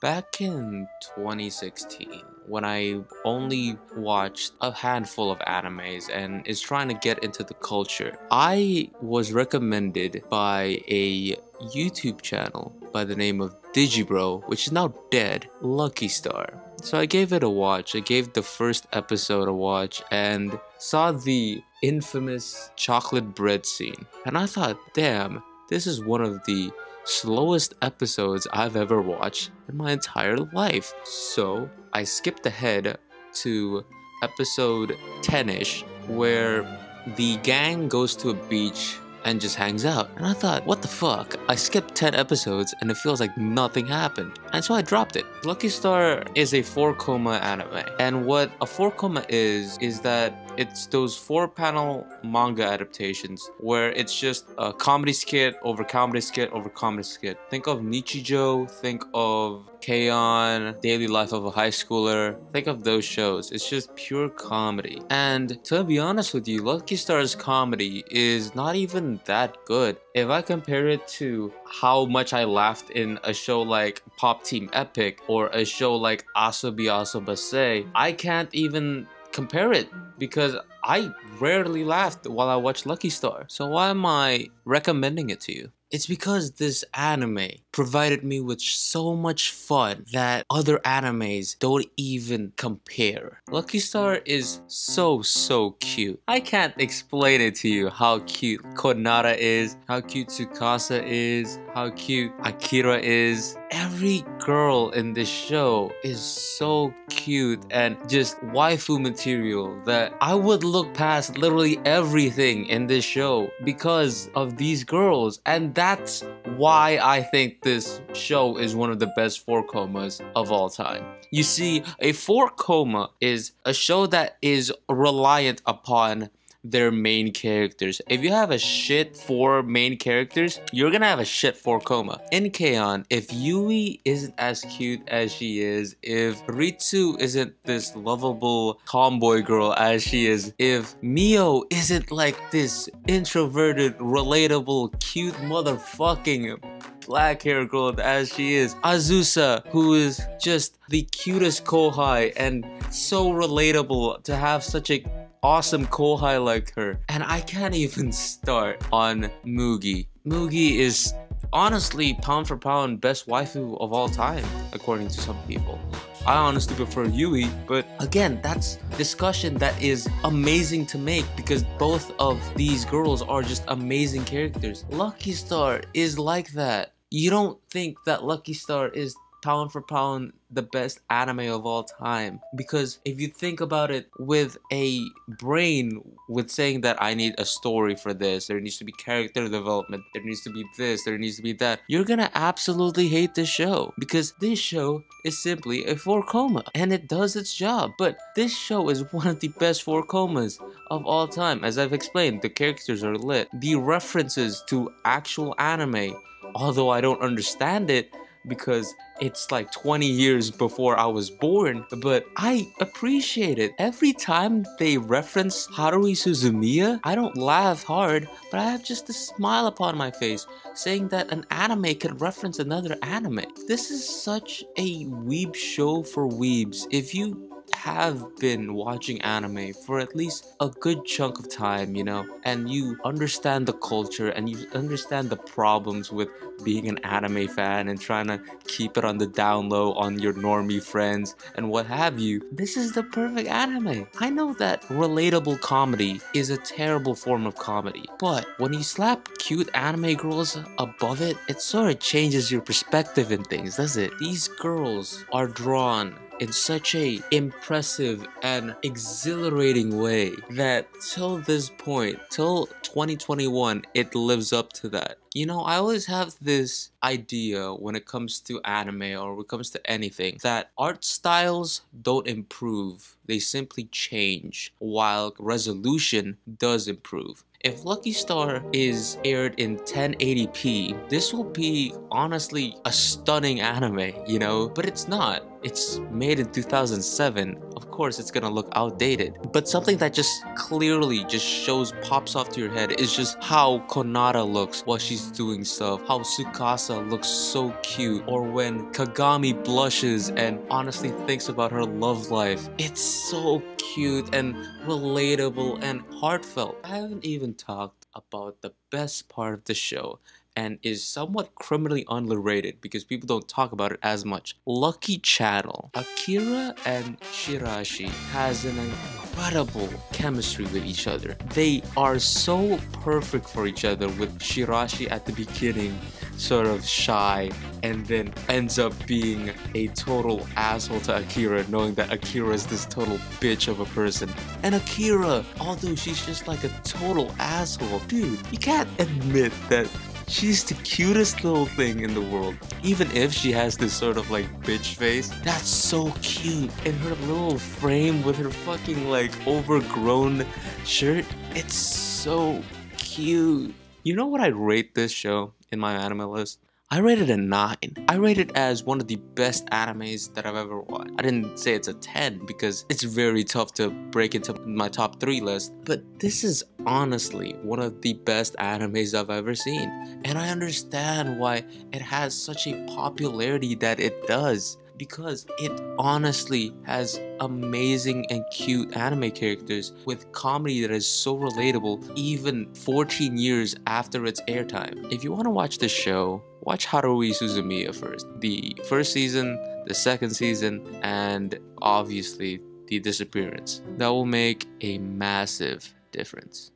Back in 2016, when I only watched a handful of animes and is trying to get into the culture, I was recommended by a YouTube channel by the name of Digibro, which is now dead, Lucky Star. So I gave it a watch. I gave the first episode a watch and saw the infamous chocolate bread scene. And I thought, damn, this is one of the slowest episodes I've ever watched in my entire life. So I skipped ahead to episode 10ish where the gang goes to a beach and just hangs out. And I thought, what the fuck? I skipped 10 episodes and it feels like nothing happened. And so I dropped it. Lucky Star is a 4 koma anime. And what a 4 koma is, is that it's those four panel manga adaptations where it's just a comedy skit over comedy skit over comedy skit. Think of Nichijou, think of K-On, Daily Life of a High Schooler. Think of those shows. It's just pure comedy. And to be honest with you, Lucky Star's comedy is not even that good. If I compare it to how much I laughed in a show like Pop Team Epic or a show like Asobi Asobase, I can't even compare it because I rarely laughed while I watched Lucky Star. So why am I recommending it to you? It's because this anime provided me with so much fun that other animes don't even compare. Lucky Star is so, so cute. I can't explain it to you how cute Konata is, how cute Tsukasa is, how cute Akira is. Every girl in this show is so cute and just waifu material that I would look past literally everything in this show because of these girls. And that's why I think this show is one of the best 4 komas of all time. You see, a 4 koma is a show that is reliant upon their main characters. If you have a shit four main characters, you're gonna have a shit four koma. In K-On, if Yui isn't as cute as she is, if Ritsu isn't this lovable tomboy girl as she is, if Mio isn't like this introverted, relatable, cute motherfucking black hair girl as she is. Azusa, who is just the cutest kohai and so relatable to have such a awesome kohai like her. And I can't even start on Mugi. Mugi is honestly pound for pound best waifu of all time, according to some people. I honestly prefer Yui, but again, that's discussion that is amazing to make because both of these girls are just amazing characters. Lucky Star is like that. You don't think that Lucky Star is pound for pound the best anime of all time. Because if you think about it with a brain with saying that I need a story for this there needs to be character development there needs to be this there needs to be that you're gonna absolutely hate this show. Because this show is simply a 4 koma and it does its job. But this show is one of the best 4 komas of all time. As I've explained the characters are lit. The references to actual anime although I don't understand it because it's like 20 years before I was born, but I appreciate it. Every time they reference Haruhi Suzumiya, I don't laugh hard, but I have just a smile upon my face, saying that an anime can reference another anime. This is such a weeb show for weebs. If you have been watching anime for at least a good chunk of time, you know, and you understand the culture and you understand the problems with being an anime fan and trying to keep it on the down low on your normie friends and what have you, this is the perfect anime. I know that relatable comedy is a terrible form of comedy, but when you slap cute anime girls above it, it sort of changes your perspective in things, does it? These girls are drawn in such a impressive and exhilarating way that till this point, till 2021, it lives up to that. You know, I always have this idea when it comes to anime or when it comes to anything that art styles don't improve, they simply change, while resolution does improve. If Lucky Star is aired in 1080p, this will be honestly a stunning anime, you know? But it's not. It's made in 2007. Course it's gonna look outdated. But something that just clearly just shows pops off to your head is just how Konata looks while she's doing stuff. How Tsukasa looks so cute. Or when Kagami blushes and honestly thinks about her love life. It's so cute and relatable and heartfelt. I haven't even talked about the best part of the show and is somewhat criminally underrated because people don't talk about it as much. Lucky Channel. Akira and Shiraishi has an incredible chemistry with each other. They are so perfect for each other with Shiraishi at the beginning sort of shy and then ends up being a total asshole to Akira knowing that Akira is this total bitch of a person. And Akira, although she's just like a total asshole, dude, you can't admit that She's the cutest little thing in the world. Even if she has this sort of like bitch face, that's so cute. And her little frame with her fucking like overgrown shirt, it's so cute. You know what I rate this show in my anime list? I rate it a 9. I rate it as one of the best animes that I've ever watched. I didn't say it's a 10 because it's very tough to break into my top 3 list, but this is honestly one of the best animes I've ever seen. And I understand why it has such a popularity that it does because it honestly has amazing and cute anime characters with comedy that is so relatable even 14 years after its airtime. If you want to watch the show, watch Haruhi Suzumiya first. The first season, the second season, and obviously the disappearance. That will make a massive difference.